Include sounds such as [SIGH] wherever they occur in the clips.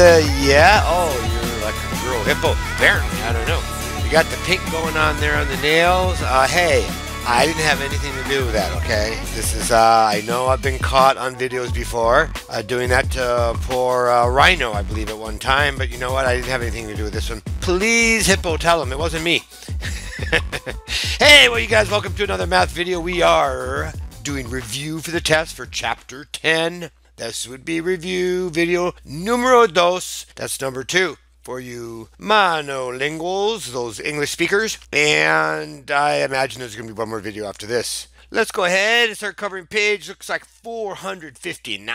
the, yeah? Oh, you're like a girl hippo. Apparently, I don't know. You got the pink going on there on the nails. Uh, hey, I didn't have anything to do with that, okay? This is, uh, I know I've been caught on videos before uh, doing that to poor uh, Rhino, I believe, at one time, but you know what? I didn't have anything to do with this one. Please, Hippo, tell him it wasn't me. [LAUGHS] hey, well, you guys, welcome to another math video. We are doing review for the test for chapter 10. This would be review video numero dos. That's number two for you monolinguals, those English speakers. And I imagine there's going to be one more video after this. Let's go ahead and start covering page. Looks like 459.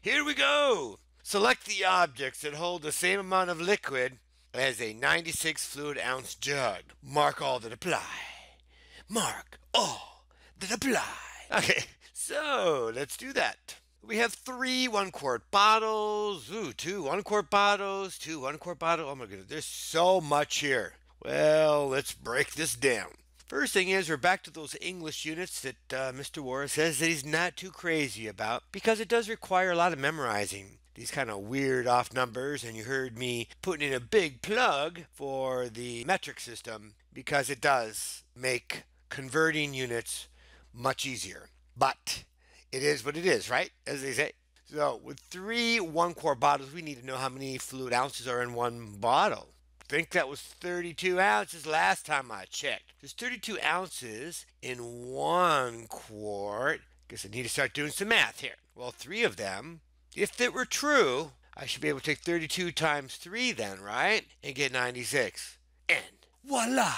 Here we go. Select the objects that hold the same amount of liquid as a 96 fluid ounce jug. Mark all that apply. Mark all that apply. Okay, so let's do that. We have three one quart bottles. Ooh, two one quart bottles, two one quart bottles. Oh my goodness, there's so much here. Well, let's break this down. First thing is, we're back to those English units that uh, Mr. Waara says that he's not too crazy about because it does require a lot of memorizing these kind of weird off numbers and you heard me putting in a big plug for the metric system because it does make converting units much easier. But it is what it is, right? As they say. So with three one quart bottles, we need to know how many fluid ounces are in one bottle. I think that was 32 ounces last time I checked. There's 32 ounces in one quart. Guess I need to start doing some math here. Well, three of them, if it were true, I should be able to take 32 times 3 then, right? And get 96. And voila!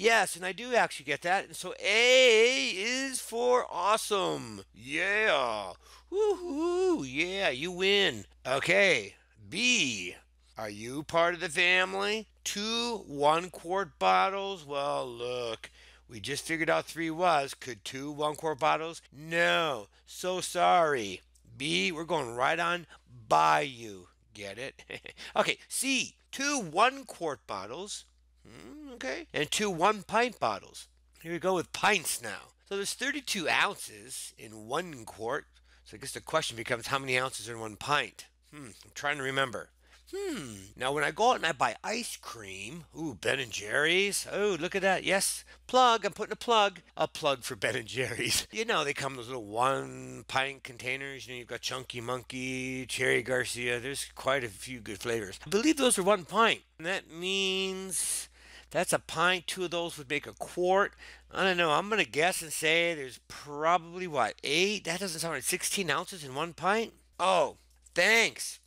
Yes, and I do actually get that. And so A is for awesome. Yeah. Woohoo. Yeah, you win. Okay. B. Are you part of the family? Two one quart bottles? Well, look. We just figured out three was. Could two one quart bottles? No. So sorry. B, we're going right on by you. Get it? [LAUGHS] okay. C. Two one quart bottles. Mm, okay. And two one pint bottles. Here we go with pints now. So there's 32 ounces in one quart. So I guess the question becomes how many ounces are in one pint? Hmm, I'm trying to remember. Hmm. Now when I go out and I buy ice cream, ooh, Ben and Jerry's. Oh, look at that. Yes, plug. I'm putting a plug. A plug for [LAUGHS] Ben and Jerry's. You know, they come in those little one pint containers. You know, you've got Chunky Monkey, Cherry Garcia. There's quite a few good flavors. I believe those are one pint. And that means that's a pint. Two of those would make a quart. I don't know. I'm going to guess and say there's probably, what, eight? That doesn't sound right. 16 ounces in one pint? Oh, thanks.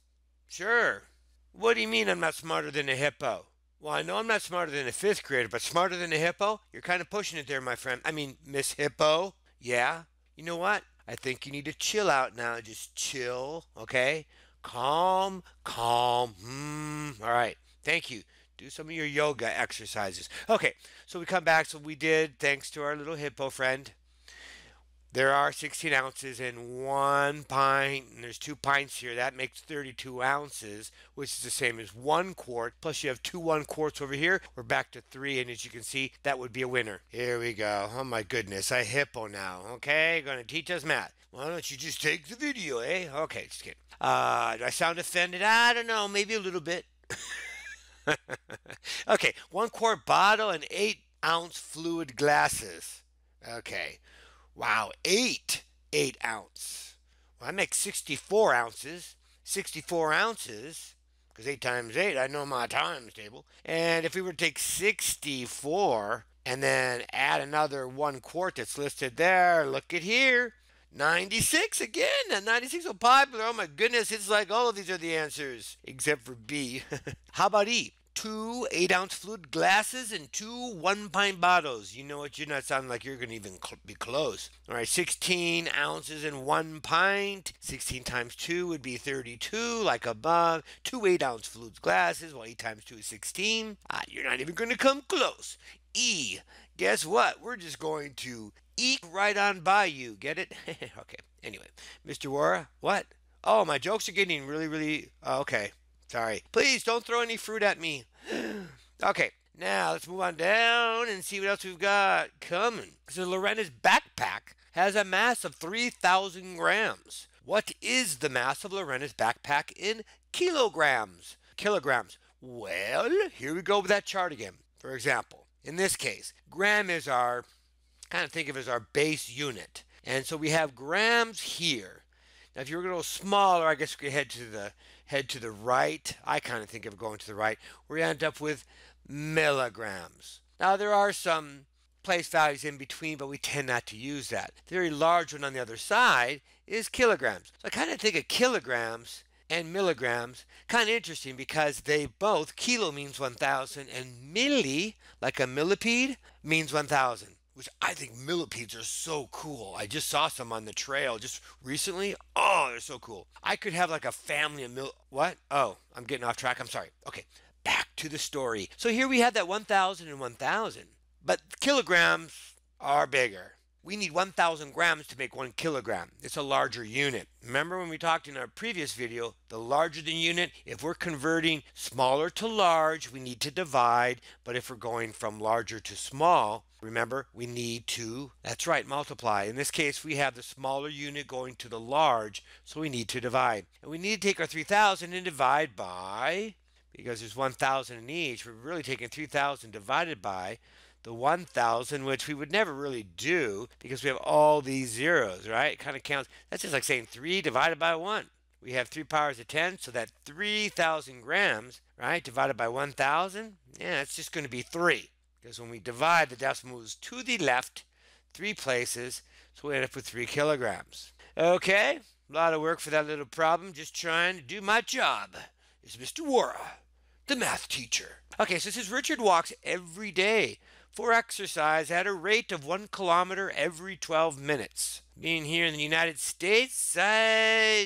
Sure. What do you mean I'm not smarter than a hippo? Well, I know I'm not smarter than a fifth grader, but smarter than a hippo? You're kind of pushing it there, my friend. I mean, Miss Hippo. Yeah? You know what? I think you need to chill out now. Just chill, okay? Calm, calm. Hmm. All right. Thank you do some of your yoga exercises. Okay, so we come back. So we did, thanks to our little hippo friend. There are 16 ounces in one pint, and there's two pints here. That makes 32 ounces, which is the same as one quart. Plus, you have two one quarts over here. We're back to three, and as you can see, that would be a winner. Here we go. Oh my goodness, I hippo now. Okay, to teach us math. Why don't you just take the video, eh? Okay, just kidding. Uh, do I sound offended? I don't know, maybe a little bit. [LAUGHS] [LAUGHS] okay, one quart bottle and eight ounce fluid glasses. Okay, wow, eight eight ounce. Well, I make 64 ounces. 64 ounces, because eight times eight, I know my times table. And if we were to take 64 and then add another one quart that's listed there, look at here. 96 again. That 96 so popular. Oh my goodness, it's like all of these are the answers except for B. [LAUGHS] How about E? Two 8 ounce fluid glasses and two 1 pint bottles. You know what? You're not sounding like you're going to even cl be close. All right, 16 ounces in 1 pint. 16 times 2 would be 32, like above. Two 8 ounce fluid glasses. Well, 8 times 2 is 16. Ah, you're not even going to come close. E. Guess what? We're just going to eke right on by you. Get it? [LAUGHS] okay. Anyway, Mr. Waara, what? Oh, my jokes are getting really, really. Oh, okay. Sorry. Please don't throw any fruit at me. [GASPS] okay. Now let's move on down and see what else we've got coming. So Lorena's backpack has a mass of 3,000 grams. What is the mass of Lorena's backpack in kilograms? Kilograms. Well, here we go with that chart again. For example, in this case, gram is our, kind of think of as our base unit. And so we have grams here. Now, if you were going to go smaller, I guess we could head to the head to the right. I kind of think of going to the right. We end up with milligrams. Now, there are some place values in between, but we tend not to use that. The very large one on the other side is kilograms. So I kind of think of kilograms and milligrams kind of interesting because they both kilo means 1000 and milli like a millipede means 1000 which I think millipedes are so cool. I just saw some on the trail just recently. Oh, they're so cool. I could have like a family of mill. What? Oh, I'm getting off track. I'm sorry. Okay, back to the story. So here we have that 1,000 and 1,000, but kilograms are bigger. We need 1,000 grams to make one kilogram. It's a larger unit. Remember when we talked in our previous video, the larger the unit, if we're converting smaller to large, we need to divide. But if we're going from larger to small, remember, we need to, that's right, multiply. In this case, we have the smaller unit going to the large, so we need to divide. And we need to take our 3,000 and divide by, because there's 1,000 in each, we're really taking 3,000 divided by the 1000, which we would never really do because we have all these zeros, right? It kind of counts. That's just like saying 3 divided by 1. We have 3 powers of 10, so that 3,000 grams, right, divided by 1,000, yeah, it's just going to be 3. Because when we divide, the decimal moves to the left three places, so we end up with 3 kilograms. Okay, a lot of work for that little problem. Just trying to do my job. Is Mr. Waara, the math teacher. Okay, so this is Richard walks every day for exercise at a rate of one kilometer every 12 minutes. Being here in the United States, uh,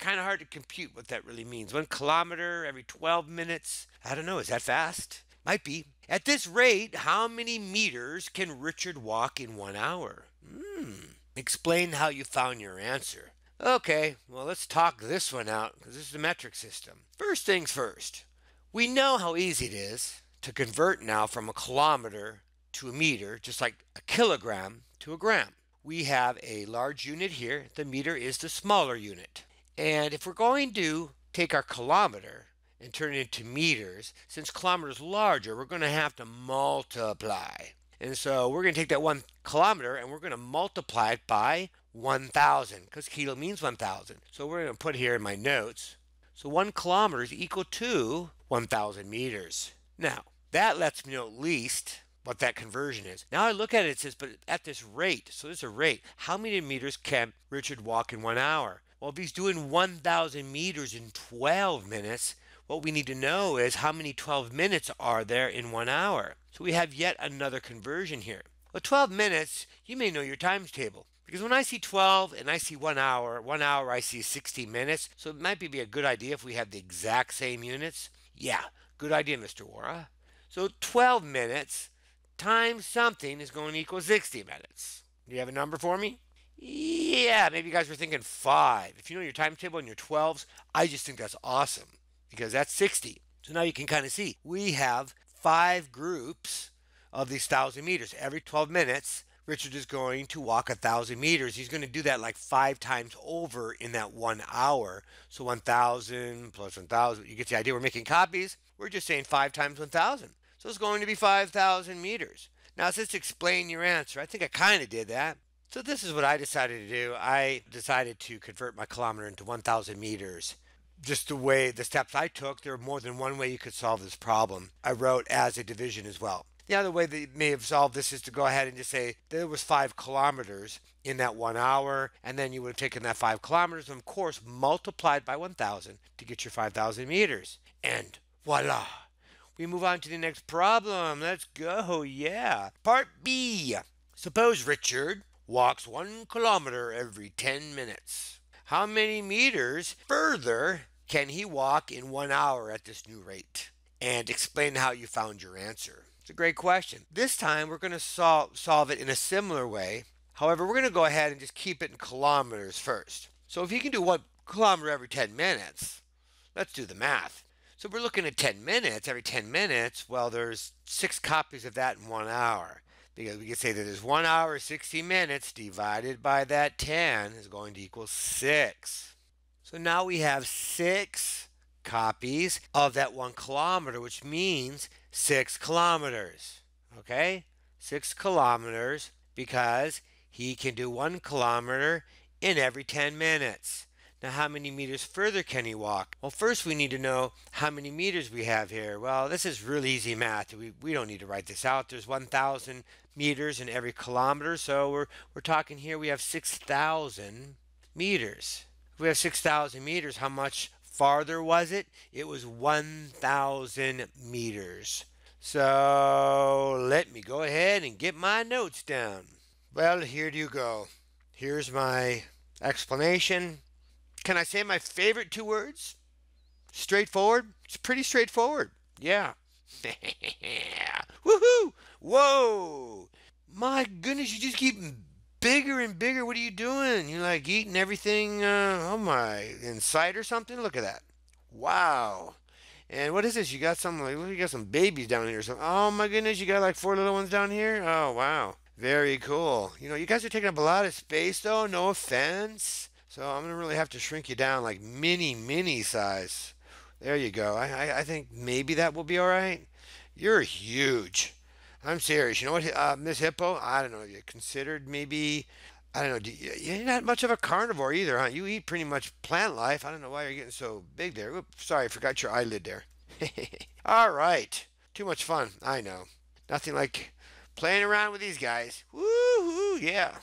kind of hard to compute what that really means. One kilometer every 12 minutes. I don't know. Is that fast? Might be. At this rate, how many meters can Richard walk in one hour? Hmm. Explain how you found your answer. Okay, well, let's talk this one out because this is a metric system. First things first, we know how easy it is to convert now from a kilometer to a meter, just like a kilogram to a gram. We have a large unit here. The meter is the smaller unit. And if we're going to take our kilometer and turn it into meters, since kilometers larger, we're going to have to multiply. And so we're going to take that one kilometer and we're going to multiply it by 1,000 because kilo means 1,000. So we're going to put here in my notes. So one kilometer is equal to 1,000 meters. Now, that lets me know at least what that conversion is. Now I look at it, it says, but at this rate, so there's a rate, how many meters can Richard walk in one hour? Well, if he's doing 1,000 meters in 12 minutes, what we need to know is how many 12 minutes are there in one hour. So we have yet another conversion here. Well, 12 minutes, you may know your times table. Because when I see 12 and I see one hour, one hour I see 60 minutes. So it might be a good idea if we have the exact same units. Yeah, Good idea, Mr. Waara. So 12 minutes times something is going to equal 60 minutes. Do you have a number for me? Yeah, maybe you guys were thinking five. If you know your timetable and your 12s, I just think that's awesome because that's 60. So now you can kind of see we have five groups of these 1,000 meters. Every 12 minutes, Richard is going to walk a thousand meters. He's going to do that like five times over in that one hour. So 1,000 plus 1,000. You get the idea. We're making copies. We're just saying five times 1,000. So it's going to be 5,000 meters. Now, let's explain your answer. I think I kind of did that. So this is what I decided to do. I decided to convert my kilometer into 1,000 meters. Just the way the steps I took, there are more than one way you could solve this problem. I wrote as a division as well. The other way that you may have solved this is to go ahead and just say there was five kilometers in that one hour, and then you would have taken that five kilometers of course, multiplied by 1,000 to get your 5,000 meters. And voila! We move on to the next problem. Let's go. Yeah. Part B. Suppose Richard walks one kilometer every 10 minutes. How many meters further can he walk in one hour at this new rate? And explain how you found your answer. It's a great question. This time we're going to sol- solve it in a similar way. However, we're going to go ahead and just keep it in kilometers first. So if he can do one kilometer every 10 minutes, let's do the math. So we're looking at 10 minutes. Every 10 minutes, well, there's six copies of that in one hour. Because we can say that there's one hour, 60 minutes divided by that 10 is going to equal six. So now we have six copies of that one kilometer, which means six kilometers. Okay? Six kilometers because he can do one kilometer in every 10 minutes. Now, how many meters further can he walk? Well, first we need to know how many meters we have here. Well, this is really easy math. We, we don't need to write this out. There's 1,000 meters in every kilometer, so we're, we're talking here we have 6,000 meters. If we have 6,000 meters, how much farther was it? It was 1,000 meters. So let me go ahead and get my notes down. Well, here you go. Here's my explanation can I say my favorite two words? Straightforward? It's pretty straightforward. Yeah. [LAUGHS] Woohoo! Whoa! My goodness, you just keep bigger and bigger. What are you doing? You're like eating everything? Uh, oh my, inside or something? Look at that. Wow. And what is this? You got some like you got some babies down here or something. Oh my goodness, you got like four little ones down here? Oh wow. Very cool. You know, you guys are taking up a lot of space though, no offense. So I'm going to really have to shrink you down like mini, mini size. There you go. I, I, I think maybe that will be all right. You're huge. I'm serious. You know what, uh, Miss Hippo? I don't know. You considered maybe, I don't know. You, you're not much of a carnivore either, huh? You eat pretty much plant life. I don't know why you're getting so big there. Oops, sorry, I forgot your eyelid there. [LAUGHS] all right. Too much fun. I know. Nothing like playing around with these guys. Woohoo! Yeah.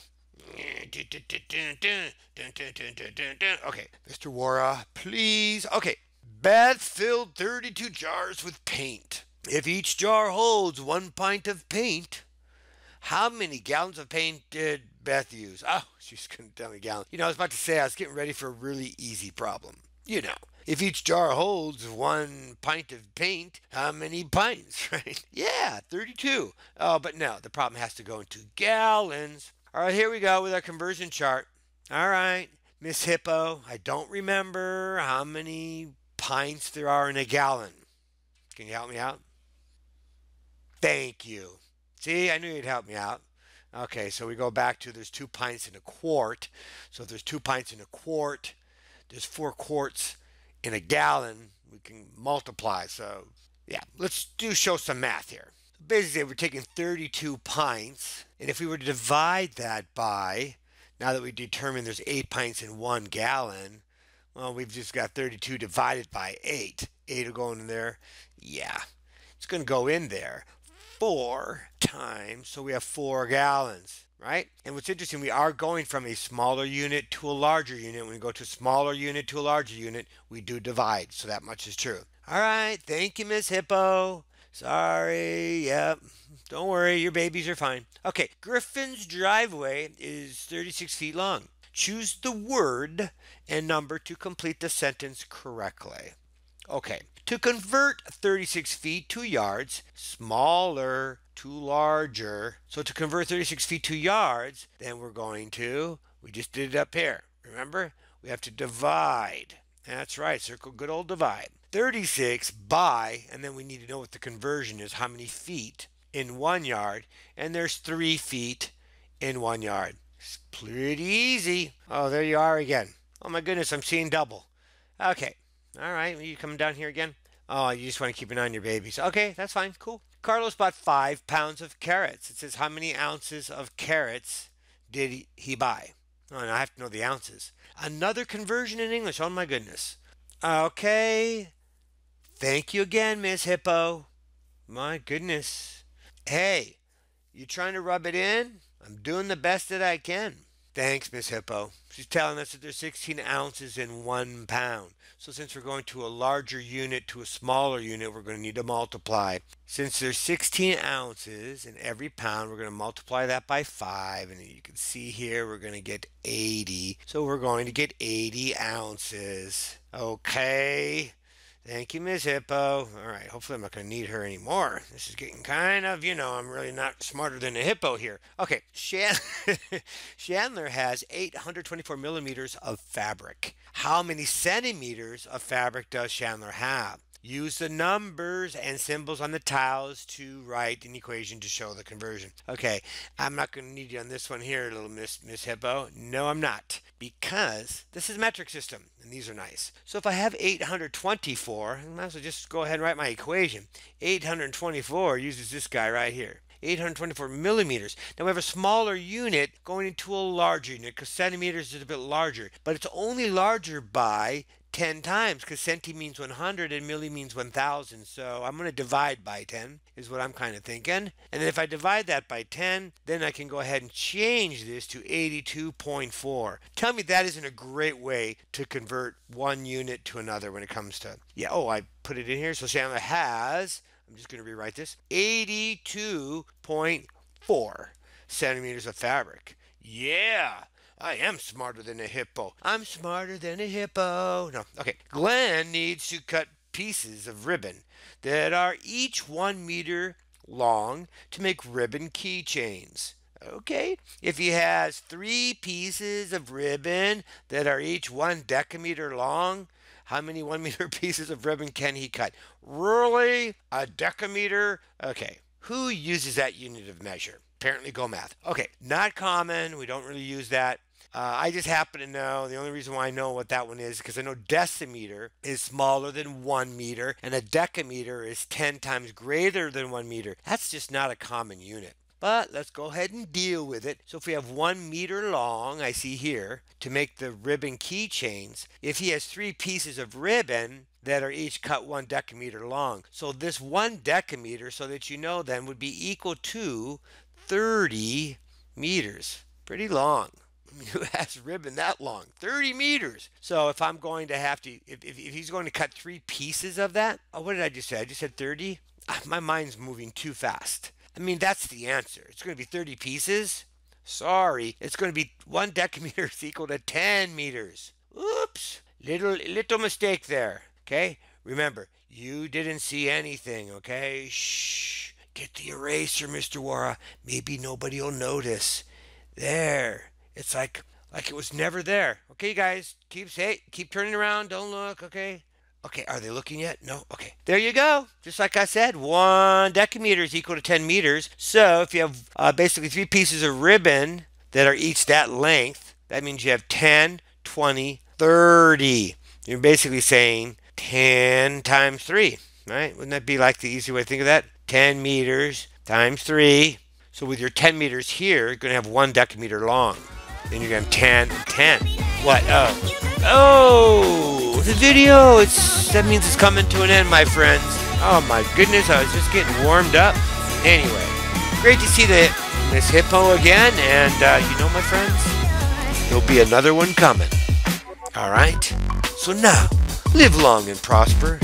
[LAUGHS] Okay, Mr. Waara, please. Okay, Beth filled 32 jars with paint. If each jar holds one pint of paint, how many gallons of paint did Beth use? Oh, [LAUGHS] she's going to tell me gallons. You know, I was about to say I was getting ready for a really easy problem. You know, if each jar holds one pint of paint, how many pints, [LAUGHS] right? Yeah, 32. Oh, but no, the problem has to go into gallons. All right, here we go with our conversion chart. All right, Miss Hippo, I don't remember how many pints there are in a gallon. Can you help me out? Thank you. See, I knew you'd help me out. Okay, so we go back to there's two pints in a quart. So if there's two pints in a quart, there's four quarts in a gallon. We can multiply. So yeah, let's do show some math here basically we're taking 32 pints and if we were to divide that by now that we determined there's 8 pints in 1 gallon well we've just got 32 divided by 8 8 will go in there? Yeah. It's going to go in there 4 times so we have 4 gallons right? And what's interesting we are going from a smaller unit to a larger unit. When we go to a smaller unit to a larger unit we do divide so that much is true. All right. Thank you miss hippo Sorry, yep. Don't worry, your babies are fine. Okay, Griffin's driveway is 36 feet long. Choose the word and number to complete the sentence correctly. Okay, to convert 36 feet to yards, smaller to larger. So to convert 36 feet to yards, then we're going to, we just did it up here. Remember? We have to divide. That's right, circle good old divide. 36 by, and then we need to know what the conversion is, how many feet in one yard, and there's three feet in one yard. It's pretty easy. Oh, there you are again. Oh my goodness, I'm seeing double. Okay, all right, you coming down here again? Oh, you just want to keep an eye on your babies. Okay, that's fine, cool. Carlos bought five pounds of carrots. It says how many ounces of carrots did he buy? Oh, I have to know the ounces. Another conversion in English. Oh my goodness. Okay, Thank you again, Miss Hippo. My goodness. Hey, you trying to rub it in? I'm doing the best that I can. Thanks, Miss Hippo. She's telling us that there's 16 ounces in one pound. So since we're going to a larger unit to a smaller unit, we're going to need to multiply. Since there's 16 ounces in every pound, we're going to multiply that by 5. And you can see here, we're going to get 80. So we're going to get 80 ounces. Okay. Thank you, Miss Hippo. All right, hopefully I'm not going to need her anymore. This is getting kind of, you know, I'm really not smarter than a hippo here. Okay, Chandler [LAUGHS] has 824 millimeters of fabric. How many centimeters of fabric does Chandler have? use the numbers and symbols on the tiles to write an equation to show the conversion. Okay, I'm not going to need you on this one here, little Miss, Miss Hippo. No, I'm not, because this is metric system, and these are nice. So if I have 824, I might as well just go ahead and write my equation. 824 uses this guy right here. 824 millimeters. Now we have a smaller unit going into a larger unit because centimeters is a bit larger, but it's only larger by 10 times because centi means 100 and milli means 1000. So I'm going to divide by 10 is what I'm kind of thinking. And then if I divide that by 10, then I can go ahead and change this to 82.4. Tell me that isn't a great way to convert one unit to another when it comes to, yeah, oh, I put it in here. So Sandler has I'm just going to rewrite this 82.4 centimeters of fabric. Yeah, I am smarter than a hippo. I'm smarter than a hippo. No, okay. Glenn needs to cut pieces of ribbon that are each one meter long to make ribbon keychains. Okay, if he has three pieces of ribbon that are each one decameter long, how many one meter [LAUGHS] pieces of ribbon can he cut? Really? A decameter? Okay. Who uses that unit of measure? Apparently Go Math. Okay, not common. We don't really use that. Uh, I just happen to know the only reason why I know what that one is because I know decimeter is smaller than one meter and a decameter is 10 times greater than one meter. That's just not a common unit. But let's go ahead and deal with it. So if we have one meter long, I see here, to make the ribbon keychains, if he has three pieces of ribbon that are each cut one decameter long. So this one decameter, so that you know then, would be equal to 30 meters. Pretty long. [LAUGHS] who has ribbon that long 30 meters so if i'm going to have to if, if, if, he's going to cut three pieces of that oh what did i just say i just said 30 ah, my mind's moving too fast I mean, that's the answer. It's going to be 30 pieces. Sorry, it's going to be one decameter is [LAUGHS] equal to 10 meters. Oops, little little mistake there. Okay, remember, you didn't see anything. Okay, shh. Get the eraser, Mr. Waara. Maybe nobody will notice. There. It's like like it was never there. Okay, guys, keep say keep turning around. Don't look. Okay. Okay, are they looking yet? No? Okay. There you go. Just like I said, one decameter is equal to 10 meters. So if you have uh, basically three pieces of ribbon that are each that length, that means you have 10, 20, 30. You're basically saying 10 times 3, right? Wouldn't that be like the easy way to think of that? 10 meters times 3. So with your 10 meters here, you're going to have one decameter long. Then you're going to have 10 and 10. What? Oh. Oh! the video. It's that means it's coming to an end, my friends. Oh my goodness, I was just getting warmed up. Anyway, great to see the Miss Hippo again, and uh, you know, my friends, there'll be another one coming. All right. So now, live long and prosper.